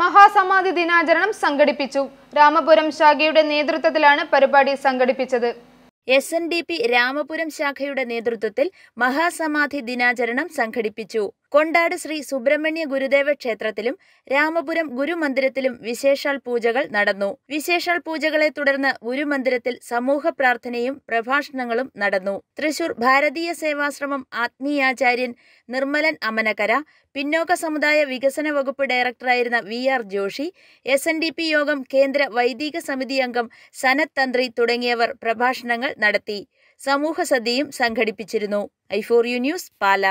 മഹാസമാധി ദിനാചരണം സംഘടിപ്പിച്ചു. രാമപുരം ശാഖയുടെ നേതൃത്വത്തിലാണ് പരിപാടി സംഘടിപ്പിച്ചത്. S N D P Ramapuram ശാഖയുടെ നേതൃത്വത്തിൽ മഹാസമാധി ദിനാചരണം സംഘടിപ്പിച്ചു. കൊണ്ടാട് ശ്രീ സുബ്രഹ്മണ്യ ഗുരുദേവ ക്ഷേത്രത്തിലും രാമപുരം ഗുരുമന്ദിരത്തിലും വിശേഷാൽ പൂജകൾ നടന്നു. വിശേഷാൽ പൂജകളെ തുടർന്ന് ഗുരുമന്ദിരത്തിൽ സമൂഹ പ്രാർത്ഥനയും പ്രഭാഷണങ്ങളും നടന്നു. തൃശൂർ ഭാരതീയ സേവാശ്രമം ആത്മീയാചാര്യൻ നിർമ്മലൻ അമനക്കര പിന്നോക്ക സമുദായ വികസന വകുപ്പ് ഡയറക്ടറായിരുന്ന V R Joshi S N D P യോഗം കേന്ദ്ര വൈദിക സമിതി അംഗം സനത് തന്ത്രി തുടങ്ങിയവർ പ്രഭാഷണങ്ങൾ നടത്തി. സമൂഹ സദ്യയും സംഘടിപ്പിച്ചിരുന്നു. I for you news Pala.